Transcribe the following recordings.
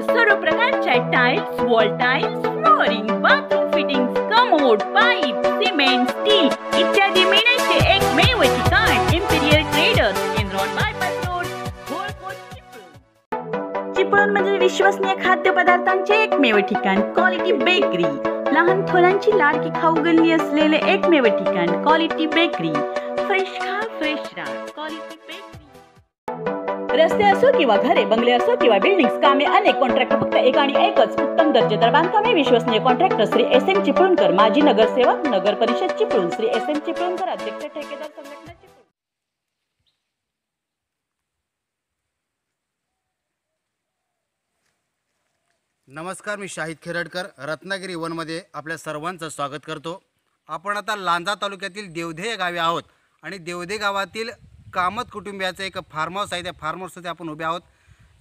सर्व प्रकारच्या tiles wall tiles flooring bathroom fitting commode pipe cement steel इत्यादी मिळण्याचे एकमेव ठिकाण imperial traders Enron bypass road Chiplun Chiplun म्हणजे विश्वसनीय खाद्यपदार्थांचे एकमेव ठिकाण क्वालिटी बेकरी लहान थोरांची लाडकी खाऊ गल्ली असलेले एकमेव ठिकाण क्वालिटी बेकरी फ्रेश खा फ्रेश राहा. क्वालिटी बेकरी रस्ते असो किंवा घरे बंगले असो किंवा बिल्डिंग्स कामे अनेक कॉन्ट्रॅक्टर फक्त एक आणि एकच उत्तम दर्जेदार बांधकामे विश्वसनीय contractor Shri S M Chiplunkar माजी नगरसेवक नगर परिषद चिपळूण. श्री एस एम चिपळूणकर अध्यक्ष ठेकेदार संघटना नमस्कार मी शाहिद खेरडकर रत्नागिरी वनमध्ये आपल्या सर्वांचं स्वागत करतो. आपण आता लांजा तालुक्यातील देवधे या गावी आहोत आणि देवधे गावातील कामत कुटुंबियाचं एक फार्म हाऊस आहे त्या फार्म हाऊसमध्ये आपण उभे आहोत.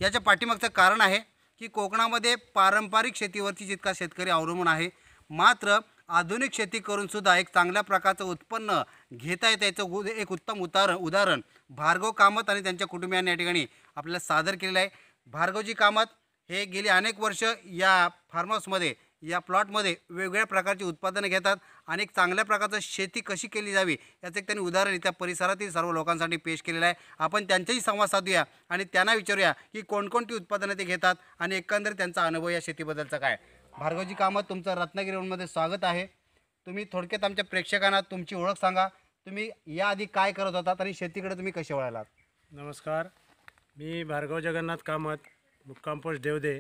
याच्या पाठीमागचं कारण आहे की कोकणामध्ये पारंपरिक शेतीवरती जितका शेतकरी अवलंबून आहे मात्र आधुनिक शेती करूनसुद्धा एक चांगल्या प्रकारचं उत्पन्न घेता येतं याचं उ एक उत्तम उदाहरण उदाहरण भार्गव कामत आणि त्यांच्या कुटुंबियांनी या ठिकाणी आपल्याला सादर केलेलं आहे. भार्गवजी कामत हे गेली अनेक वर्ष या फार्म हाऊसमध्ये या प्लॉटमध्ये वेगवेगळ्या प्रकारची उत्पादनं घेतात आणि एक चांगल्या प्रकारचं शेती कशी केली जावी याचं एक त्यांनी उदाहरण त्या परिसरातील सर्व लोकांसाठी पेश केलेलं आहे. आपण त्यांच्याही संवाद साधूया आणि त्यांना विचारूया की कोणकोणती उत्पादनं ते घेतात आणि एकंदरीत त्यांचा अनुभव या शेतीबद्दलचा काय भार्गवजी कामत तुमचं रत्नागिरीमध्ये स्वागत आहे. तुम्ही थोडक्यात आमच्या प्रेक्षकांना तुमची ओळख सांगा. तुम्ही याआधी काय करत होतात आणि शेतीकडे तुम्ही कसे वळालात? नमस्कार. मी भार्गव जगन्नाथ कामत मुक्काम पोस्ट देवदे.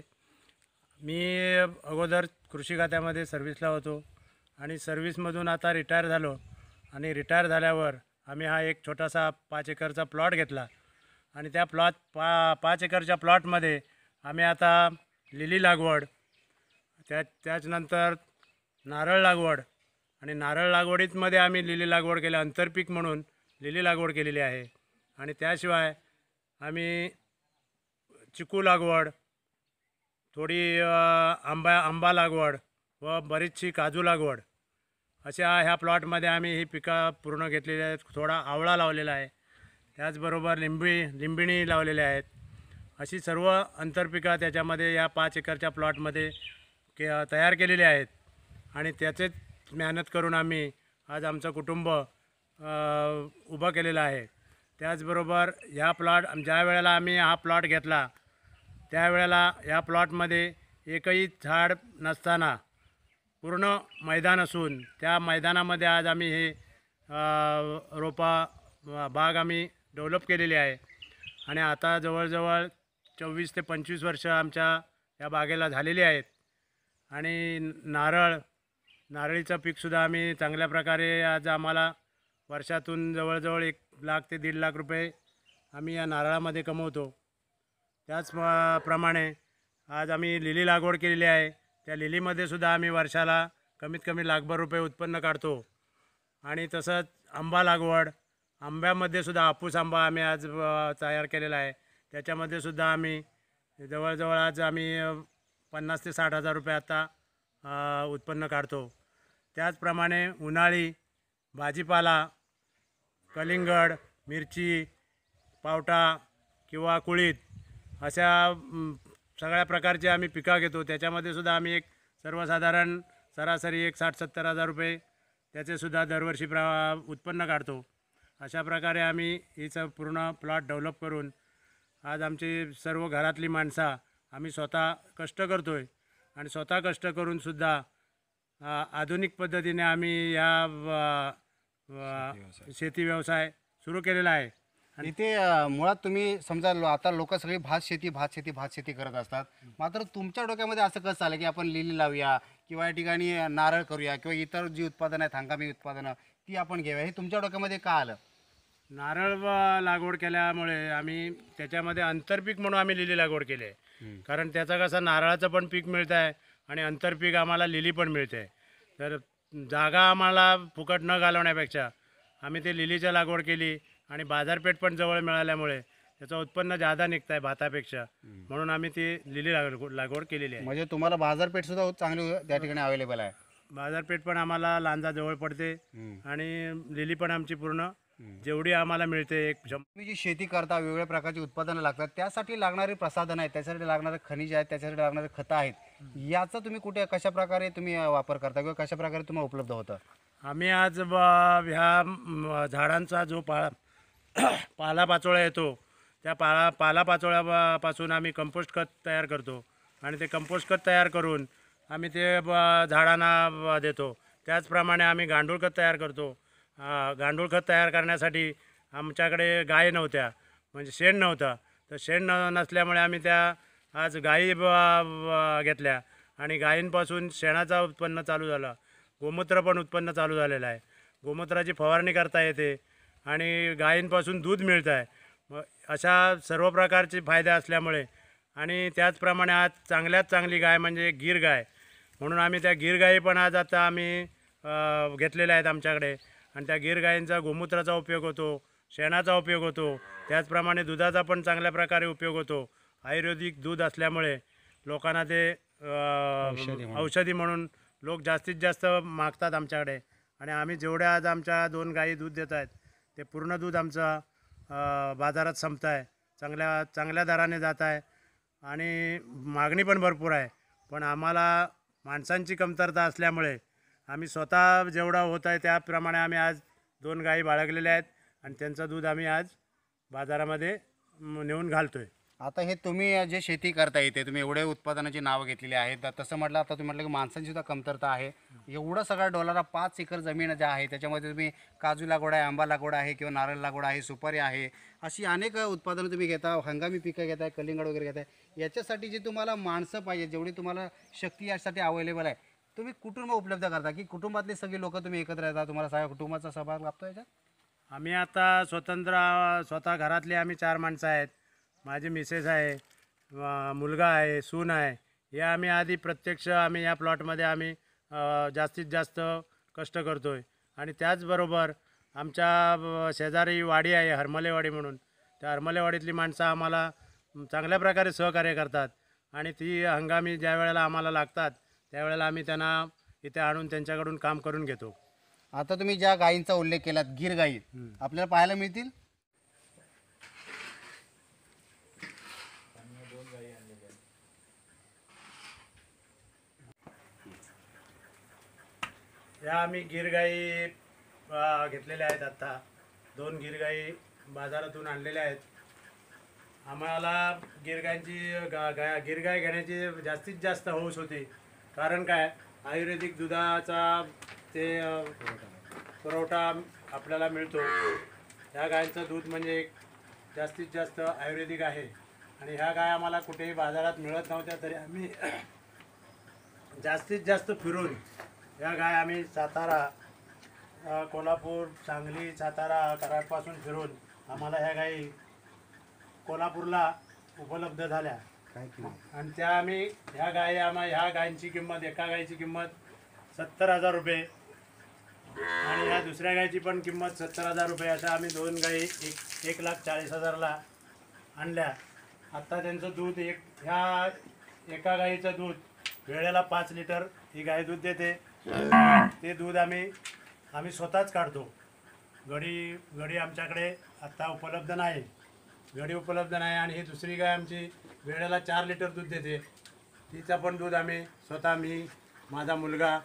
मी अगोदर कृषी खात्यामध्ये सर्व्हिसला होतो. आणि सर्व्हिसमधून आता रिटायर झालो. आणि रिटायर झाल्यावर आम्ही हा एक छोटासा पाच एकरचा प्लॉट घेतला. आणि त्या प्लॉट पा पाच एकरच्या प्लॉटमध्ये आम्ही आता लिली लागवड त्या त्याच्यानंतर नारळ लागवड आणि नारळ लागवडीतमध्ये आम्ही लिली लागवड केली आंतरपीक म्हणून लिली लागवड केलेली आहे. आणि त्याशिवाय आम्ही चिकू लागवड थोडी आंबा आंबा लागवड व बरीचशी काजू लागवड. अशा ह्या प्लॉटमध्ये आम्ही ही पिकं पूर्ण घेतलेली आहेत. थोडा आवळा लावलेला आहे. त्याचबरोबर लिंबी लिंबिणी लावलेल्या आहेत. अशी सर्व आंतरपिकं त्याच्यामध्ये या पाच एकरच्या प्लॉटमध्ये के तयार केलेली आहेत. आणि त्याचेच मेहनत करून आम्ही आज आमचं कुटुंब उभं केलेलं आहे. त्याचबरोबर ह्या प्लॉट ज्या वेळेला आम्ही हा प्लॉट घेतला त्यावेळेला या प्लॉटमध्ये एकही झाड नसताना पूर्ण मैदान असून त्या मैदानामध्ये आज आम्ही हे रोपा बाग आम्ही डेव्हलप केलेली आहे. आणि आता जवळजवळ चोवीस ते पंचवीस वर्ष आमच्या या बागेला झालेली आहेत. आणि नारळ नारळीचं पीकसुद्धा आम्ही चांगल्या प्रकारे आज आम्हाला वर्षातून जवळजवळ एक लाख ते दीड लाख रुपये आम्ही या नारळामध्ये कमवतो. त्याच प- प्रमाणे आज आम्ही लिली लागवड केलेली आहे. त्या लिलीमध्ये सुद्धा आम्ही वर्षाला कमीत कमी लाखभर रुपये उत्पन्न काढतो. आणि तसंच आंबा लागवड आंब्यामध्ये सुद्धा हापूस आंबा आम्ही आज तयार केलेला आहे. त्याच्यामध्ये सुद्धा आम्ही जवळजवळ आज आम्ही पन्नास ते साठ हजार रुपये आता उत्पन्न काढतो. त्याचप्रमाणे उन्हाळी भाजीपाला कलिंगड मिरची पावटा किंवा कुळीत अशा सगळ्या प्रकारचे आम्ही पिकं घेतो. त्याच्यामध्ये सुद्धा आम्ही एक सर्वसाधारण सरासरी एक साठ सत्तर हजार रुपये त्याचेसुद्धा दरवर्षी प्र उत्पन्न काढतो. अशा प्रकारे आम्ही हिचं पूर्ण प्लॉट डेव्हलप करून आज आमची सर्व घरातली माणसं आम्ही स्वतः कष्ट करतो आहे आणि स्वतः कष्ट करूनसुद्धा आधुनिक पद्धतीने आम्ही या शेती व्यवसाय सुरू केलेला आहे. इथे अ, मुळात तुम्ही समजा लो- आता लोक सगळी भात शेती भात शेती भात शेती करत असतात. मात्र तुमच्या डोक्यामध्ये असं कसं आलं की आपण लिली लावूया किंवा या ठिकाणी नारळ करूया किंवा इतर जी उत्पादनं आहेत हंगामी उत्पादनं ती आपण घेऊया. हे तुमच्या डोक्यामध्ये का आलं? नारळ व लागवड केल्यामुळे आम्ही त्याच्यामध्ये आंतरपीक म्हणून आम्ही लिली लागवड केली आहे. कारण त्याचं कसं नारळाचं पण पीक मिळतं आहे आणि आंतरपीक आम्हाला लिली पण मिळते. तर जागा आम्हाला फुकट न घालवण्यापेक्षा आम्ही ते लिलीच्या लागवड केली. आणि बाजारपेठ पण जवळ मिळाल्यामुळे त्याचं उत्पन्न जादा निघतं आहे भातापेक्षा म्हणून आम्ही ती लिली लागवड लागवड केलेली आहे. म्हणजे तुम्हाला बाजारपेठ सुद्धा चांगली त्या ठिकाणी अवेलेबल आहे. बाजारपेठ पण आम्हाला लांजा जवळ पडते आणि लिली पण आमची पूर्ण. जेवढी आम्हाला मिळते एक तुम्ही जी शेती करता वेगवेगळ्या प्रकारची उत्पादनं लागतात त्यासाठी लागणारी प्रसाधनं आहेत त्याच्यासाठी लागणारे खनिज आहेत त्याच्यासाठी लागणारे खतं आहेत याचा तुम्ही कुठे कशा प्रकारे तुम्ही वापर करता किंवा कशा प्रकारे तुम्हाला उपलब्ध होतं? आम्ही आज ह्या झाडांचा जो पालापाचोळा येतो. त्या पाला पालापाचोळ्यापासून आम्ही कंपोस्ट खत तयार करतो. आणि ते कंपोस्ट खत तयार करून आम्ही ते झाडांना देतो. त्याचप्रमाणे आम्ही गांडूळ खत तयार करतो. गांडूळ खत तयार करण्यासाठी आमच्याकडे गाय नव्हत्या. म्हणजे शेण नव्हतं. तर शेण न नसल्यामुळे आम्ही त्या आज गायी घेतल्या. आणि गायींपासून शेणाचं उत्पन्न चालू झालं. गोमूत्र पण उत्पन्न चालू झालेलं आहे. गोमूत्राची फवारणी करता येते. आणि गायींपासून दूध मिळतं आहे मग अशा सर्व प्रकारचे फायदे असल्यामुळे. आणि त्याचप्रमाणे आज चांगल्यात चांगली गाय म्हणजे गीर गाय. म्हणून आम्ही त्या गीर गायी पण आज आता आम्ही घेतलेल्या आहेत आमच्याकडे. आणि त्या गीर गायींचा गोमूत्राचा उपयोग होतो शेणाचा उपयोग होतो. त्याचप्रमाणे दुधाचा पण चांगल्या प्रकारे उपयोग होतो. आयुर्वेदिक दूध असल्यामुळे लोकांना ते औषधी म्हणून लोक जास्तीत जास्त मागतात आमच्याकडे. आणि आम्ही जेवढ्या आज आमच्या दोन गायी दूध देत आहेत ते पूर्ण दूध आमचं बाजारात संपत आहे चांगल्या चांगल्या दराने जात आहे आणि मागणी पण भरपूर आहे. पण आम्हाला माणसांची कमतरता असल्यामुळे आम्ही स्वतः जेवढा होत आहे त्याप्रमाणे आम्ही आज दोन गायी बाळगलेल्या आहेत आणि त्यांचं दूध आम्ही आज बाजारामध्ये नेऊन घालतो आहे आता हे तुम्ही जे शेती करता येते तुम्ही एवढे उत्पादनाची नावं घेतलेली आहेत तर तसं म्हटलं आता तुम्ही म्हटलं की माणसांची सुद्धा कमतरता आहे. एवढं सगळा डोलारा पाच एकर जमीन ज्या आहे त्याच्यामध्ये तुम्ही काजू लागवड आहे आंबा लागवड आहे किंवा नारळ लागवड आहे सुपारी आहे अशी अनेक उत्पादनं तुम्ही घेता हंगामी पिकं घेताय कलिंगड वगैरे घेताय. याच्यासाठी जे तुम्हाला माणसं पाहिजे जेवढी तुम्हाला शक्ती यासाठी अवेलेबल आहे तुम्ही कुटुंब उपलब्ध करता की कुटुंबातले सगळे लोक तुम्ही एकत्र येतात तुम्हाला सगळ्या कुटुंबाचा सहभाग लाभतो याच्यात? आम्ही आता स्वतंत्र स्वतः घरातले आम्ही चार माणसं आहेत. माझी मिसेस आहे मुलगा आहे सून आहे हे आम्ही आधी प्रत्यक्ष आम्ही या प्लॉटमध्ये आम्ही जास्तीत जास्त कष्ट करतो आहे आणि त्याचबरोबर आमच्या शेजारी वाडी आहे हरमलेवाडी म्हणून. त्या हरमलेवाडीतली माणसं आम्हाला चांगल्या प्रकारे सहकार्य करतात. आणि ती हंगामी ज्या वेळेला आम्हाला लागतात त्यावेळेला आम्ही त्यांना इथे आणून त्यांच्याकडून काम करून घेतो. आता तुम्ही ज्या गायींचा उल्लेख केलात गिर गायी आपल्याला पाहायला मिळतील? ह्या आम्ही गिरगाई घेतलेल्या आहेत आत्ता दोन गिरगाई बाजारातून आणलेल्या आहेत. आम्हाला गिरगायची गा गा गिरगाय घेण्याची जास्तीत जास्त हौस होती. कारण काय? आयुर्वेदिक दुधाचा ते पुरवठा आपल्याला मिळतो. ह्या गायींचं दूध म्हणजे जास्तीत जास्त आयुर्वेदिक आहे. आणि ह्या गाय आम्हाला कुठेही बाजारात मिळत नव्हत्या तरी आम्ही जास्तीत जास्त फिरून या गाय आम्ही सातारा कोल्हापूर सांगली सातारा कराडपासून फिरून आम्हाला ह्या गायी कोल्हापूरला उपलब्ध झाल्या. आणि त्या आम्ही ह्या गायी आम्हा ह्या गायींची किंमत एका गायीची किंमत सत्तर हजार रुपये. आणि ह्या दुसऱ्या गायीची पण किंमत सत्तर हजार रुपये अशा आम्ही दोन गायी एक एक लाख चाळीस हजारला आणल्या. आत्ता त्यांचं दूध एक ह्या एका गाईचं दूध वेळेला पाच लिटर ही गाय दूध देते. ते दूध आम्ही आम्ही स्वतःच काढतो. गडी गडी आमच्याकडे आत्ता उपलब्ध नाही. गडी उपलब्ध नाही आणि ही दुसरी गाय आमची वेळेला चार लिटर दूध देते. तिचं पण दूध आम्ही स्वतः मी माझा मुलगा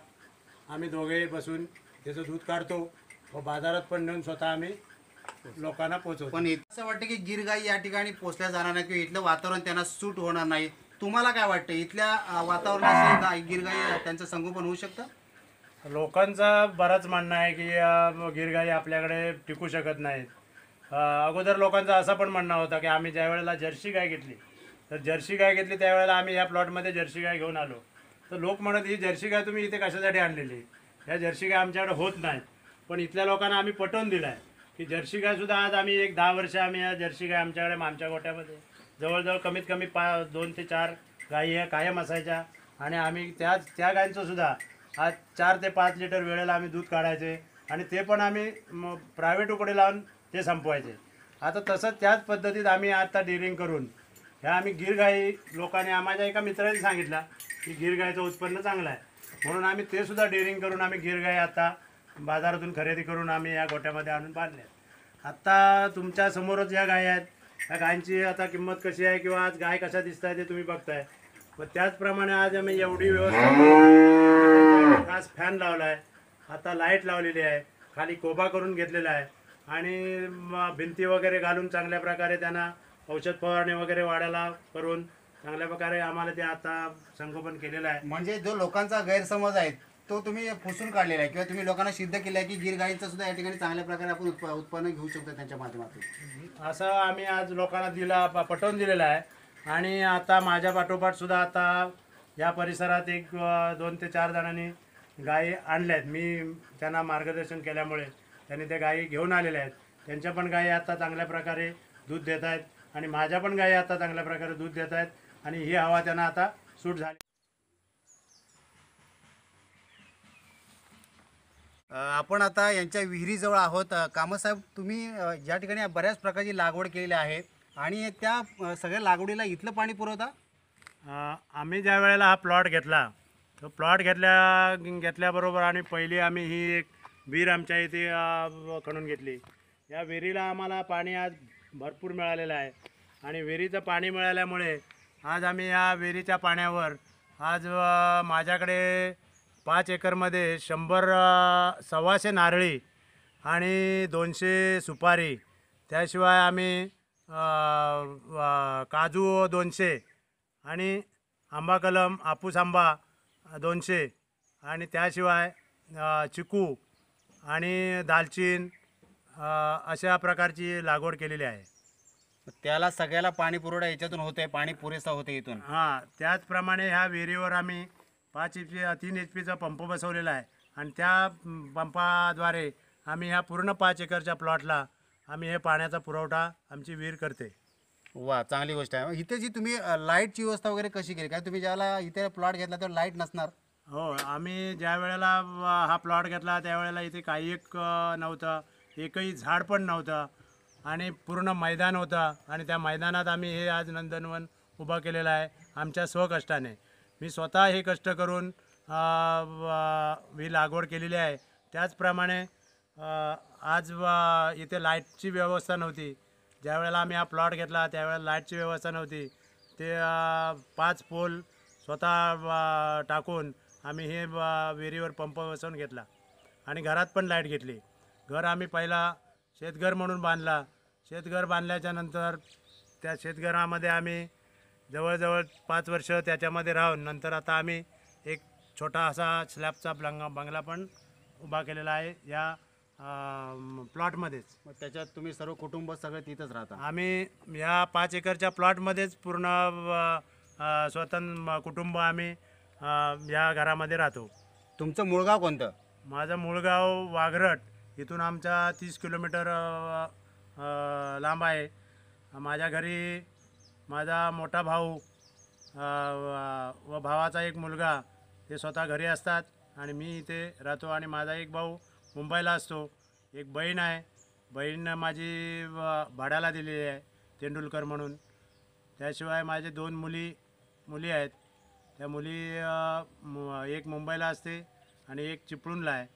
आम्ही दोघे बसून त्याचं दूध काढतो व बाजारात पण नेऊन स्वतः आम्ही लोकांना पोचवतो पण असं वाटतं की गिर गाई या ठिकाणी पोचल्या जाणार नाही किंवा इथलं वातावरण त्यांना सूट होणार नाही. तुम्हाला काय वाटतं? इथल्या वातावरणात वातावरणाशी गाय- गिर गाई त्यांचं संगोपन होऊ शकतं? लोकांचं बरंच म्हणणं आहे की गिरगाई आपल्याकडे टिकू शकत नाहीत. अगोदर लोकांचं असं पण म्हणणं होतं की आम्ही ज्या वेळेला जर्सी गाय घेतली तर जर्सी गाय घेतली त्यावेळेला आम्ही या प्लॉटमध्ये जर्सी गाय घेऊन आलो. तर लोक म्हणत ही जर्सी गाय तुम्ही इथे कशासाठी आणलेली ह्या जर्सी गाय आमच्याकडे होत नाहीत. पण इथल्या लोकांना आम्ही पटवून दिलं आहे की जर्सी गायसुद्धा आज आम्ही एक दहा वर्ष आम्ही या जर्सी गाय आमच्याकडे आमच्या गोट्यामध्ये जवळजवळ कमीत कमी पा दोन ते चार गायी ह्या कायम असायच्या. आणि आम्ही त्याच त्या गायींचंसुद्धा आज चार ते पाच लिटर वेळेला आम्ही दूध काढायचे आणि ते पण आम्ही प्रायव्हेट उकडे लावून ते संपवायचे. आता तसंच त्याच पद्धतीत आम्ही आता डिरिंग करून ह्या आम्ही गिरगाई लोकांनी आम्हाला एका मित्राने सांगितलं की गिरगायचं उत्पन्न चांगलं आहे. म्हणून आम्ही ते सुद्धा डेअरिंग करून आम्ही गिरगाई आता बाजारातून खरेदी करून आम्ही या गोट्यामध्ये आणून बांधल्या आत्ता तुमच्यासमोरच या गाय आहेत. ह्या गायींची आता किंमत कशी आहे किंवा आज गाय कशा दिसत आहे ते तुम्ही बघताय. व त्याचप्रमाणे आज आम्ही एवढी व्यवस्था खास फॅन लावला आहे आता लाइट लावलेली आहे. खाली कोबा करून घेतलेला आहे. आणि भिंती वगैरे घालून चांगल्या प्रकारे त्यांना औषध फवारणी वगैरे वाढायला करून चांगल्या प्रकारे आम्हाला ते आता संगोपन केलेलं आहे. म्हणजे जो लोकांचा गैरसमज आहे तो तुम्ही पुसून काढलेला आहे किंवा तुम्ही लोकांना सिद्ध केलं आहे की गिर गाईचं सुद्धा या ठिकाणी चांगल्या प्रकारे आपण उत्प- उत्पन्न घेऊ शकतो त्यांच्या माध्यमातून? असं आम्ही आज लोकांना दिला पटवून दिलेलं आहे. आणि आता माझ्या पाठोपाठ सुद्धा आता या परिसरात एक दोन ते चार जणांनी गायी आणल्या आहेत मी त्यांना मार्गदर्शन केल्यामुळे त्यांनी त्या गायी घेऊन आलेल्या आहेत. त्यांच्या पण गायी आता चांगल्या प्रकारे दूध देत आहेत आणि माझ्या पण गायी आता चांगल्या प्रकारे दूध देत आहेत आणि ही हवा त्यांना आता सूट झाली. आपण आता यांच्या विहिरीजवळ आहोत. कामसाहेब तुम्ही ज्या या ठिकाणी बऱ्याच प्रकारची लागवड केलेली आहे. आणि त्या अ, सगळ्या लागवडीला इथलं पाणी पुरवता? आम्ही ज्या वेळेला हा प्लॉट घेतला तो प्लॉट घेतल्या घेतल्याबरोबर आणि पहिली आम्ही ही एक विहीर आमच्या इथे अ, खणून घेतली. या विहिरीला आम्हाला पाणी आज भरपूर मिळालेलं आहे. आणि विहिरीचं पाणी मिळाल्यामुळे आज आम्ही या विहिरीच्या पाण्यावर आज माझ्याकडे पाच एकरमध्ये शंभर सव्वाशे नारळी आणि दोनशे सुपारी त्याशिवाय आम्ही काजू दोनशे आणि आंबा कलम हापूस आंबा दोनशे आणि त्याशिवाय चिकू आणि दालचीन अशा प्रकारची लागवड केलेली आहे. त्याला सगळ्याला पाणी पुरवठा याच्यातून होतोय पाणी पुरेसा होतं इथून. हां त्याचप्रमाणे ह्या विहिरीवर आम्ही पाच एच पी तीन एच पीचा पंप बसवलेला आहे आणि त्या पंपाद्वारे आम्ही ह्या पूर्ण पाच एकरच्या प्लॉटला आम्ही हे पाण्याचा पुरवठा आमची विहीर करते. वा चांगली गोष्ट आहे. मग इथे जी तुम्ही अ, लाईटची व्यवस्था वगैरे कशी केली? काय तुम्ही ज्याला इथे प्लॉट घेतला तर लाइट नसणार? हो आम्ही ज्या वेळेला अ, हा प्लॉट घेतला त्यावेळेला इथे काही एक अ, नव्हतं. एकही झाड पण नव्हतं. आणि पूर्ण मैदान होतं. आणि त्या मैदानात आम्ही हे आज नंदनवन उभा केलेलं आहे आमच्या स्वकष्टाने. मी स्वतः हे कष्ट करून अ, व- ही लागवड केलेली आहे. त्याचप्रमाणे आज इथे लाईटची व्यवस्था नव्हती. ज्यावेळेला आम्ही हा प्लॉट घेतला त्यावेळेला लाईटची व्यवस्था नव्हती. ते पाच पोल स्वतः टाकून आम्ही हे विहिरीवर पंप बसवून घेतला. आणि घरात पण लाइट घेतली. घर आम्ही पहिला शेतघर म्हणून बांधला. शेतघर बांधल्याच्या नंतर त्या शेतघरामध्ये आम्ही जवळजवळ पाच वर्ष त्याच्यामध्ये राहून नंतर आता आम्ही एक छोटा असा स्लॅबचा बंगा बंगला पण उभा केलेला आहे. या प्लॉटमध्येच. मग त्याच्यात तुम्ही सर्व कुटुंब सगळे तिथंच राहता. आम्ही ह्या पाच एकरच्या प्लॉटमध्येच पूर्ण अ, स्वतंत्र कुटुंब आम्ही अ, या घरामध्ये राहतो. तुमचं मूळगाव कोणतं? माझं मूळगाव वाघरट. इथून आमचा तीस किलोमीटर अ, अ, लांब आहे. माझ्या घरी माझा मोठा भाऊ अ, व व भावाचा एक मुलगा ते स्वतः घरी असतात आणि मी इथे राहतो आणि माझा एक भाऊ मुंबईला असतो. एक बहीण आहे. बहीण माझी भाड्याला दिलेली आहे तेंडुलकर म्हणून. त्याशिवाय माझे दोन मुली मुली आहेत. त्या मुली मु- एक मुंबईला असते आणि एक चिपळूणला आहे.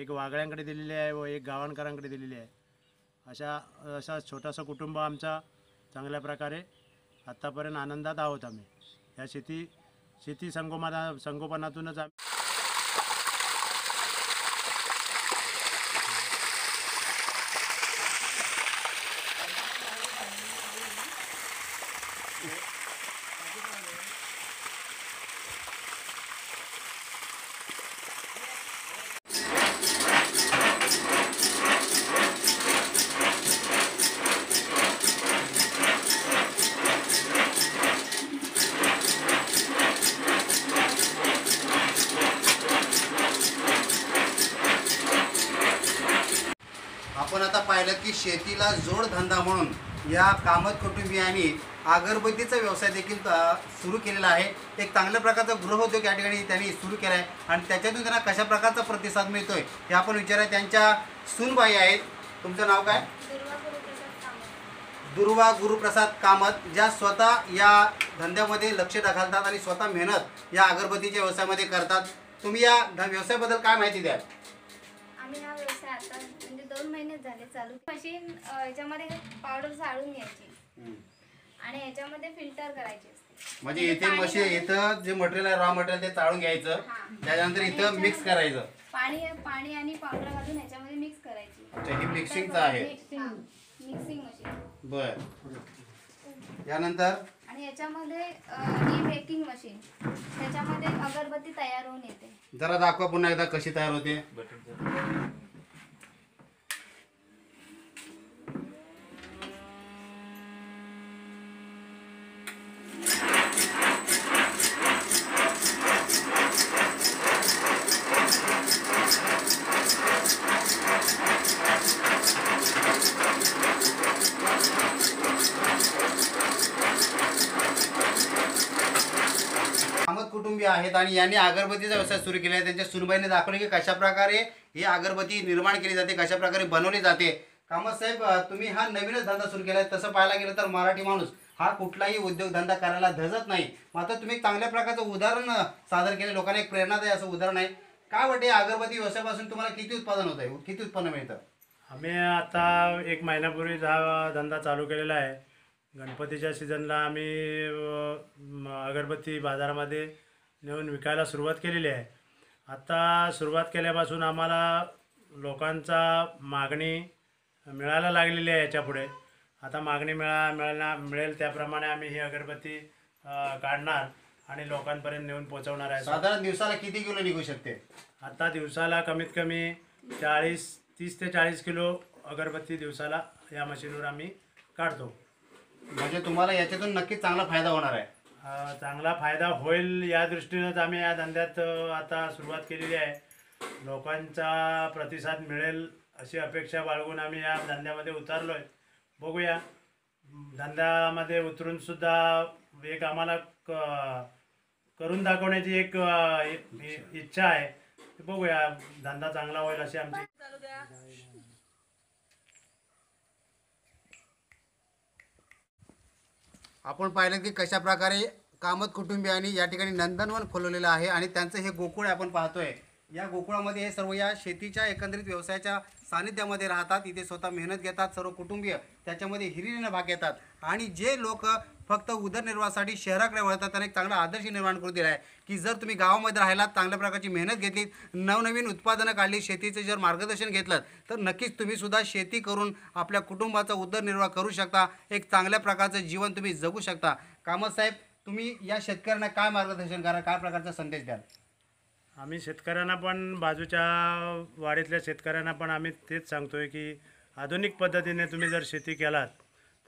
एक वागळ्यांकडे दिलेली आहे व एक गावणकरांकडे दिलेली आहे. अशा असा छोटासा कुटुंब आमचा चांगल्या प्रकारे आत्तापर्यंत आनंदात आहोत आम्ही. या शेती शेती संगोपना संगोपनातूनच आम्ही आपण आता पाहिलं की शेतीला जोडधंदा म्हणून या कामत कुटुंबियांनी अगरबत्तीचा व्यवसाय देखील सुरू केलेला आहे. एक चांगल्या प्रकारचा गृहउद्योग या ठिकाणी त्यांनी सुरू केला आहे. आणि त्याच्यातून त्यांना कशा प्रकारचा प्रतिसाद मिळतोय हे आपण विचारूया. त्यांच्या सुनबाई आहेत. तुमचं नाव काय? दुर्वा गुरुप्रसाद कामत. ज्या स्वतः या धंद्यामध्ये लक्ष घालतात आणि स्वतः मेहनत या अगरबत्तीच्या व्यवसायामध्ये करतात. तुम्ही या व्यवसायाबद्दल काय माहिती द्याल? म्हणजे दोन महिनेच झाले चालू. मशीन याच्यामध्ये पावडर चाळून घ्यायची. आणि याच्यामध्ये फिल्टर करायची असते. म्हणजे इथे मशीन इथं जे मटेरियल आहे रॉ मटेरियल ते चाळून घ्यायचं. त्याच्यानंतर इथं मिक्स करायचं. पाणी पाणी आणि पावडर घालून याच्यामध्ये मिक्स करायची. हे मिक्सिंगचं आहे. मिक्सिंग मशीन बर. यानंतर? आणि याच्यामध्ये ही बेकिंग मशीन त्याच्यामध्ये अगरबत्ती तयार होऊन येते. जरा दाखवा पुन्हा एकदा कशी तयार होते कामत कुटुंबीय आहेत आणि यांनी अगरबत्तीचा व्यवसाय सुरू केला आहे त्यांच्या सुनबाईने दाखवले की कशा प्रकारे ही अगरबत्ती निर्माण केली जाते कशा प्रकारे बनवली जाते. कामत साहेब तुम्ही हा नवीनच धंदा सुरू केला आहे तसं पाहायला गेलं तर मराठी माणूस हा कुठलाही उद्योगधंदा करायला धजत नाही. मात्र तुम्ही चांगल्या प्रकारचं उदाहरण सादर केले. लोकांना एक प्रेरणादायी असं उदाहरण आहे. काय वाटते अगरबत्ती व्यवसायापासून तुम्हाला किती उत्पादन होत आहे किती उत्पन्न मिळतं? आम्ही आता एक महिन्यापूर्वीच हा धंदा चालू केलेला आहे. गणपतीच्या सीझनला आम्ही अगरबत्ती बाजारामध्ये नेऊन विकायला सुरुवात केलेली आहे. आता सुरुवात केल्यापासून आम्हाला लोकांचा मागणी मिळायला लागलेली आहे याच्यापुढे. आता मागणी मिळा मिळणार मिळेल त्याप्रमाणे आम्ही ही अगरबत्ती काढणार आणि लोकांपर्यंत नेऊन पोहोचवणार आहे. साधारण दिवसाला किती किलो निघू शकते? आता दिवसाला कमीत कमी चाळीस तीस ते चाळीस किलो अगरबत्ती दिवसाला या मशीनवर आम्ही काढतो. म्हणजे तुम्हाला याच्यातून नक्कीच चांगला फायदा होणार आहे. चांगला फायदा होईल या दृष्टीनंच आम्ही या धंद्यात आता सुरुवात केलेली आहे. लोकांचा प्रतिसाद मिळेल अशी अपेक्षा बाळगून आम्ही या धंद्यामध्ये उतरलो आहे बघूया. धंद्यामध्ये उतरूनसुद्धा एक आम्हाला क करून दाखवण्याची एक इ- इ- इच्छा आहे. बघूया. धंदा चांगला होईल अशी आमची आपण पाहिलं की कशा प्रकारे कामत कुटुंबियांनी या ठिकाणी नंदनवन फुलवलेलं आहे आणि त्यांचं हे गोकुळ आपण पाहतोय. या गोकुळामध्ये हे सर्व या शेतीच्या एकंदरीत व्यवसायाच्या सानिध्यामध्ये राहतात. इथे स्वतः मेहनत घेतात सर्व कुटुंबीय त्याच्यामध्ये हिरिरीनं भाग घेतात. आणि जे लोक फक्त उदरनिर्वाहासाठी शहराकडे वळतात. त्यांना एक चांगला आदर्श निर्माण करून दिला आहे की जर तुम्ही गावामध्ये राहिलात चांगल्या प्रकारची मेहनत घेतली नवनवीन उत्पादनं काढली शेतीचं जर मार्गदर्शन घेतलं तर नक्कीच तुम्हीसुद्धा शेती करून आपल्या कुटुंबाचा उदरनिर्वाह करू शकता. एक चांगल्या प्रकारचं जीवन तुम्ही जगू शकता. कामत साहेब तुम्ही या शेतकऱ्यांना काय मार्गदर्शन करा? काय प्रकारचा संदेश द्याल? आम्ही शेतकऱ्यांना पण बाजूच्या वाडीतल्या शेतकऱ्यांना पण आम्ही तेच सांगतो आहे की आधुनिक पद्धतीने तुम्ही जर शेती केलात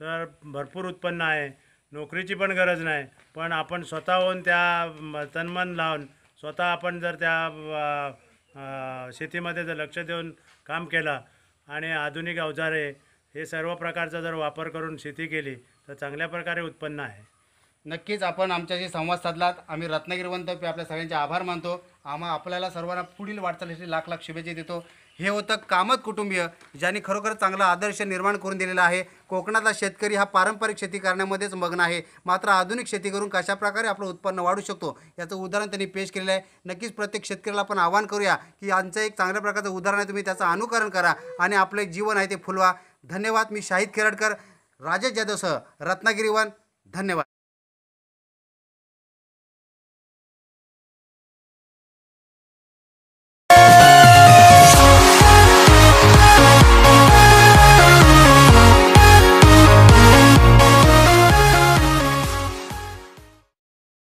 तर भरपूर उत्पन्न आहे. नोकरीची पण गरज नाही. पण आपण स्वतःहून त्या तनमन लावून स्वतः आपण जर त्या शेतीमध्ये जर लक्ष देऊन काम केलं आणि आधुनिक अवजारे हे सर्व प्रकारचा जर वापर करून शेती केली तर चांगल्या प्रकारे उत्पन्न आहे. नक्कीच आपण आमच्याशी संवाद साधलात. आम्ही रत्नागिरीवंत आपल्या सगळ्यांचे आभार मानतो. आम्हा आपल्याला सर्वांना पुढील वाटचालीसाठी लाख लाख शुभेच्छा देतो. हे होतं कामत कुटुंबीय ज्यांनी खरोखर चांगला आदर्श निर्माण करून दिलेला आहे. कोकणातला शेतकरी हा पारंपरिक शेती करण्यामध्येच मग्न आहे. मात्र आधुनिक शेती करून कशा प्रकारे आपलं उत्पन्न वाढू शकतो याचं उदाहरण त्यांनी पेश केलेलं आहे. नक्कीच प्रत्येक शेतकऱ्याला आपण आवाहन करूया की यांचं एक चांगल्या प्रकारचं उदाहरण आहे. तुम्ही त्याचं अनुकरण करा आणि आपलं एक जीवन आहे ते फुलवा. धन्यवाद मी शाहिद खेरडकर राजेश जाधवसह रत्नागिरीवन धन्यवाद.